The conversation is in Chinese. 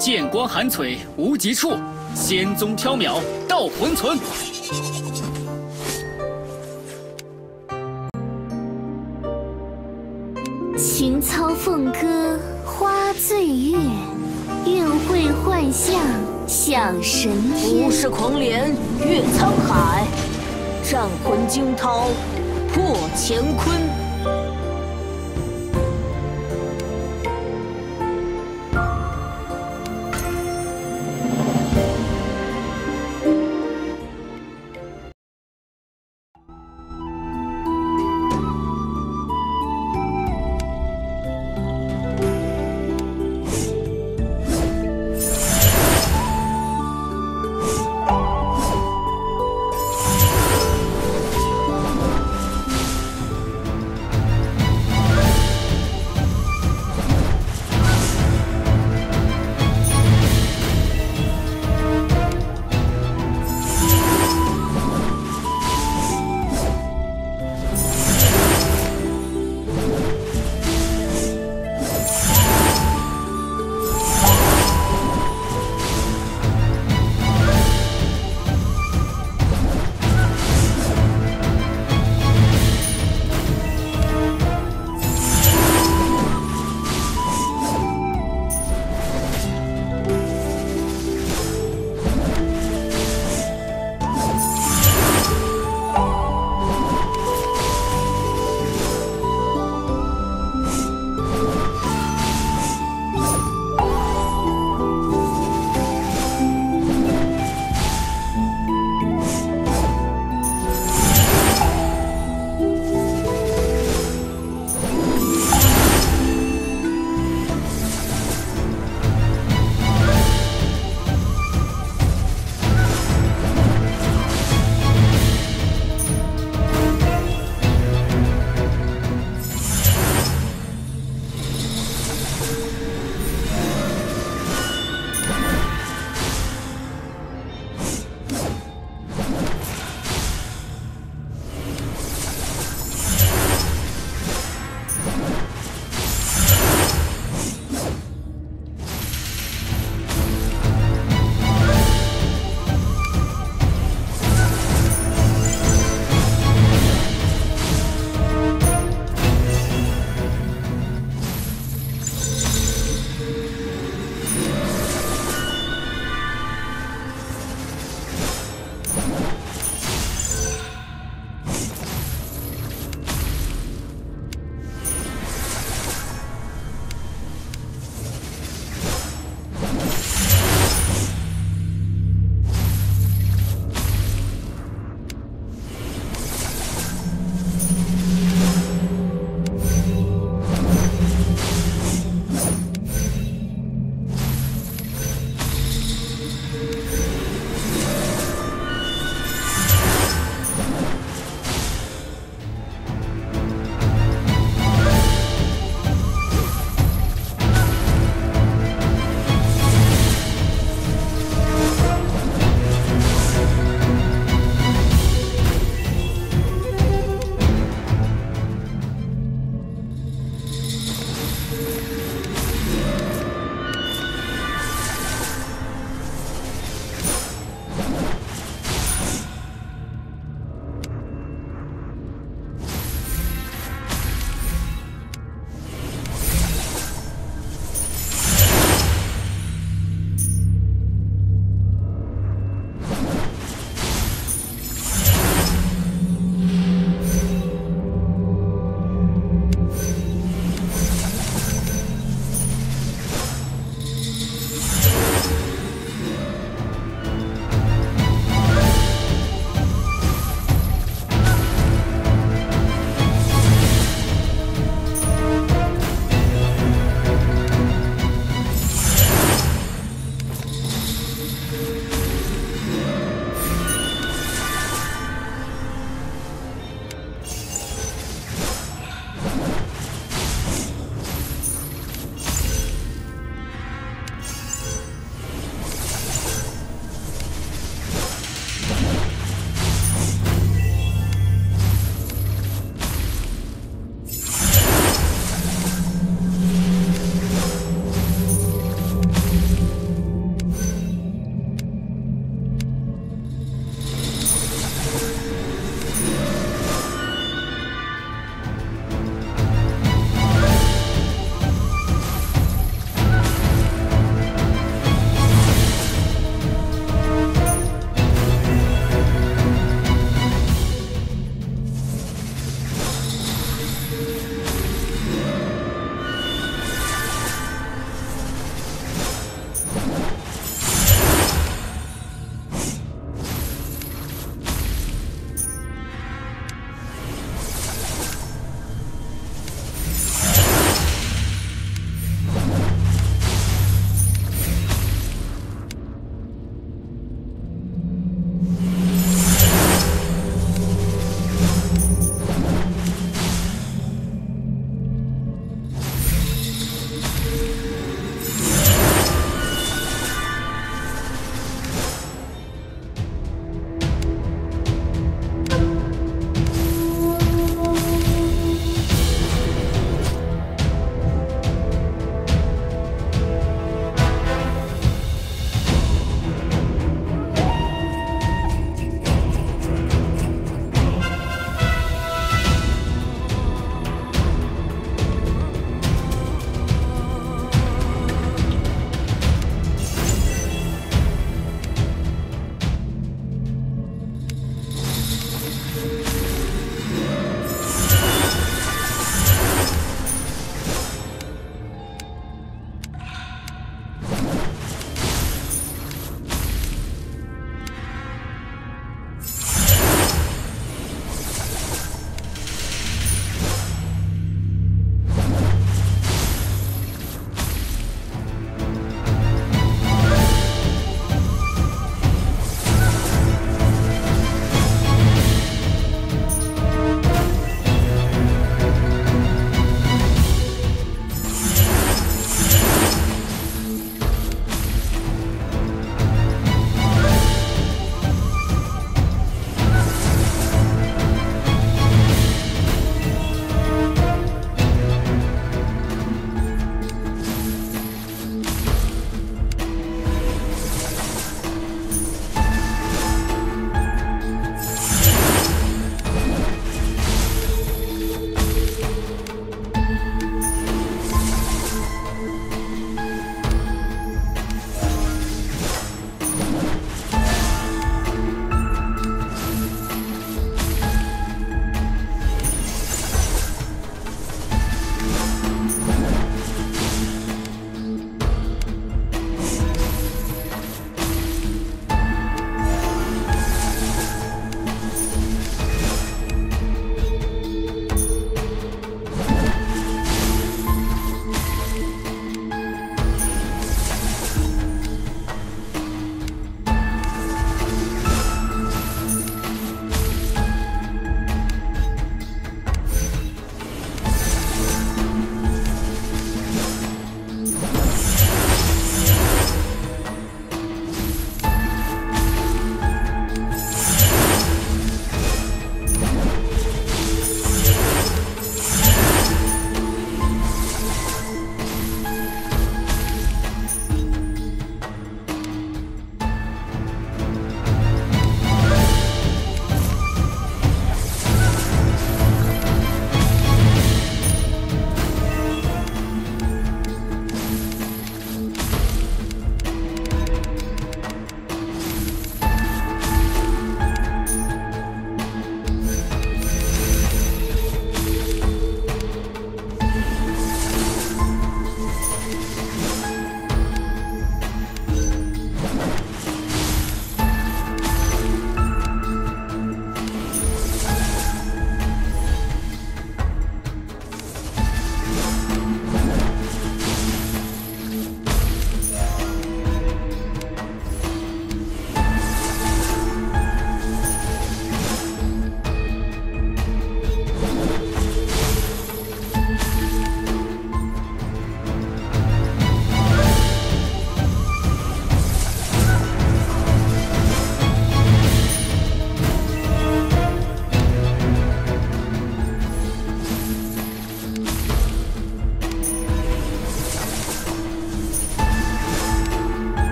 剑光寒璀无极处，仙踪缥缈道魂存。情操凤歌花醉月，韵会幻象响神天。浮世狂莲越沧海，战魂惊涛破乾坤。